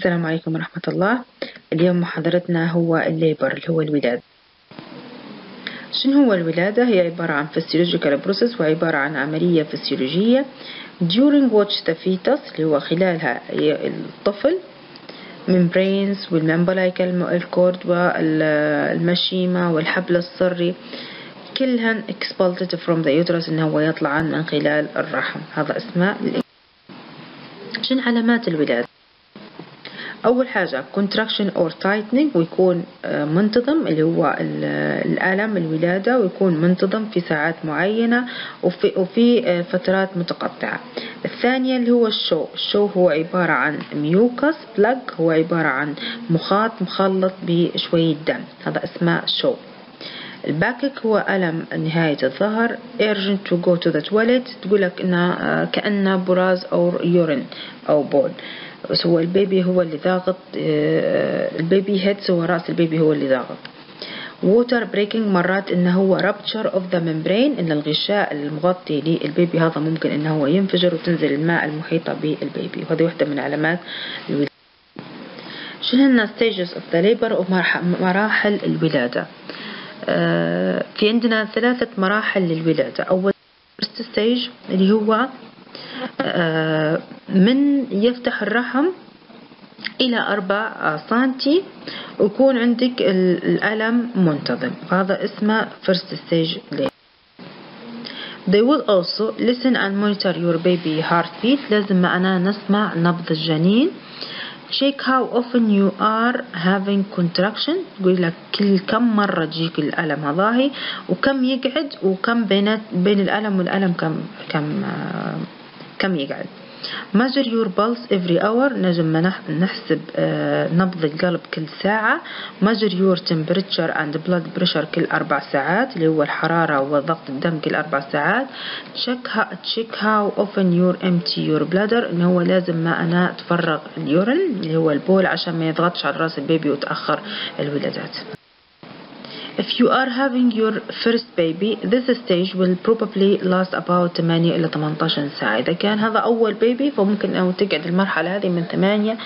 السلام عليكم ورحمة الله. اليوم محاضرتنا هو ال labor اللي هو الولادة. شنو هو الولادة؟ هي عبارة عن physiological process وعبارة عن عملية فسيولوجية during which the fetus اللي هو خلالها الطفل. membranes وال umbilical ال cord والمشيمة والحبل السري كلهن expulsed from the uterus إنه هو يطلع من خلال الرحم. هذا اسمه شنو علامات الولادة؟ أول حاجة contraction or tightening ويكون آه، منتظم اللي هو الألم الولادة ويكون منتظم في ساعات معينة وفي, وفي آه، فترات متقطعة. الثانية اللي هو ال show. ال show هو عبارة عن mucus plug هو عبارة عن مخاط مخلط بشوية دم. هذا اسمه show. ال backache هو ألم نهاية الظهر urgent to go to the toilet تقول لك إنه آه، كأنه براز أو urine أو بول هو ال baby هو اللي ضاغط آه، ال baby head's هو رأس ال baby هو اللي ضاغط. water breaking مرات انه هو rupture of the membrane إن الغشاء المغطي لل baby هذا ممكن انه هو ينفجر وتنزل الماء المحيطة بال baby. وهذه واحدة من علامات الولادة. شنو هن stages of the labor أو مراحل الولادة؟ آه، في عندنا ثلاثة مراحل للولادة. أول stage اللي هو من يفتح الرحم إلى أربع سنتي ويكون عندك الألم منتظم. هذا اسمه first stage labor They will also listen and monitor your baby heartbeat. لازم معنا نسمع نبض الجنين. Check how often you are having contraction. تقول لك كل كم مرة تجيك الألم هذاهي وكم يقعد وكم بين بين الألم والألم كم كم آه كم يقعد. Measure your pulse every hour. نجم نحسب نبض القلب كل ساعة. Measure your temperature and blood pressure كل أربع ساعات اللي هو الحرارة وضغط الدم كل أربع ساعات. Check how, check how often you empty your bladder. إن هو لازم ما أنا تفرغ اليورين اللي هو البول عشان ما يضغطش على راس البيبي وتأخر الولادات. If you are having your first baby, this stage will probably last about 8 إلى 18 ساعة. إذا كان هذا أول baby فممكن أو تقعد المرحلة هذه من 8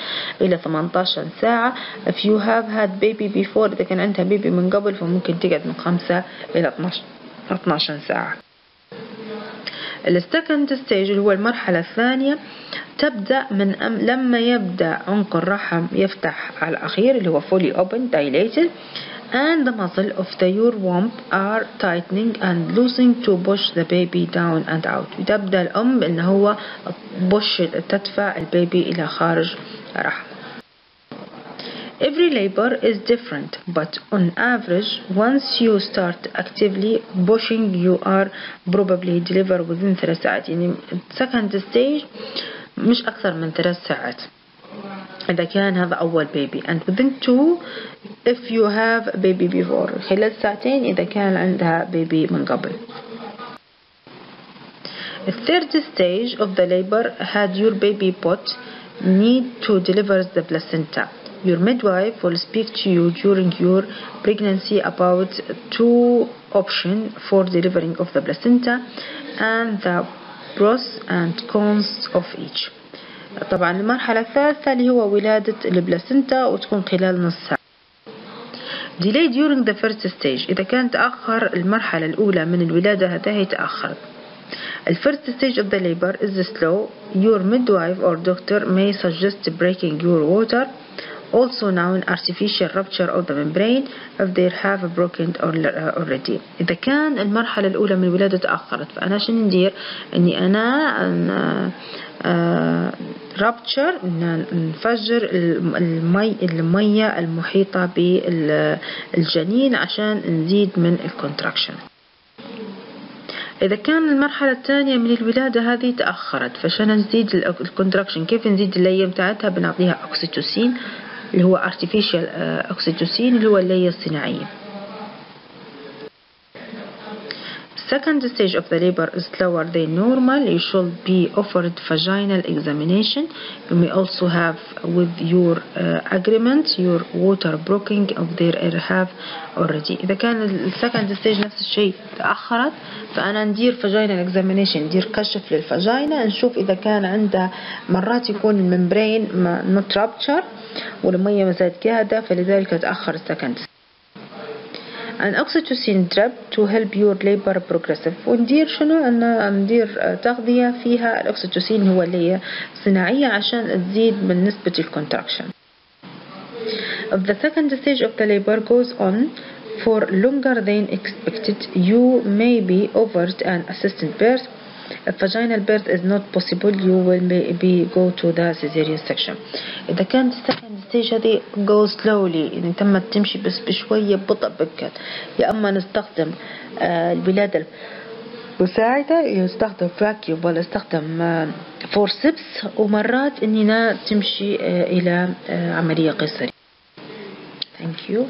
إلى 18 ساعة. If you have had baby before إذا كان عندها baby من قبل فممكن تقعد من 5 إلى 12 12 ساعة. ال second stage اللي هو المرحلة الثانية تبدأ من أم لما يبدأ عنق الرحم يفتح على الأخير اللي هو fully open dilated and the muscle of the womb are tightening and loosening to push the baby down and out تبدأ الأم إن هو push تدفع البيبي إلى خارج الرحم Every labor is different, but on average, once you start actively pushing, you are probably deliver within ثلاث ساعات. يعني second stage مش أكثر من ثلاث ساعات. إذا كان هذا أول baby and within two if you have a baby before خلال ساعتين إذا كان عندها baby من قبل The third stage of the labor had your baby put need to deliver the placenta. Your midwife will speak to you during your pregnancy about two options for delivering of the placenta and the pros and cons of each. طبعا المرحلة الثالثة اللي هو ولادة البلاسنتا وتكون خلال نص ساعة delay during the first stage إذا كان تأخر المرحلة الأولى من الولادة هذه تأخرت The first stage of the labor is slow. Your midwife or doctor may suggest breaking your water, also known artificial rupture of the membrane if they have broken already. إذا كان المرحلة الأولى من الولادة تأخرت فأنا شنو ندير؟ إني أنا rupture نفجر المي المية المحيطة بالجنين عشان نزيد من ال contraction إذا كان المرحلة الثانية من الولادة هذه تأخرت فعشان نزيد ال contraction كيف نزيد اللية بتاعتها بنعطيها oxytocin اللي هو artificial oxytocin اللي هو اللية الصناعية second stage of the labor is slower than normal. You should be offered vaginal examination. You may also have with your uh, agreement your water broken if they have already. إذا كان ال second stage نفس الشيء تأخرت فأنا ندير vaginal examination ندير كشف لل vagina نشوف إذا كان عندها مرات يكون ال membrane not rupture والمية ما زالت قاعدة فلذلك تأخر ال second an oxytocin drip to help your labor progressive وندير شنو أن ندير تغذية فيها الأكسيتوسين هو اللي صناعية عشان تزيد من نسبة الكونتراكشن the second stage of the labor goes on for longer than expected, you may be offered an assisted birth If vaginal birth is not possible. You will be go to the cesarean section. إذا كانت السكند ستيج هذه go slowly. يعني تمت تمشي بس بشوية ببطء بكت. يا أما نستخدم الولادة مساعدة يستخدم فاكيوم ولا يستخدم فورسبس ومرات إننا تمشي إلى عملية قيصرية. Thank you.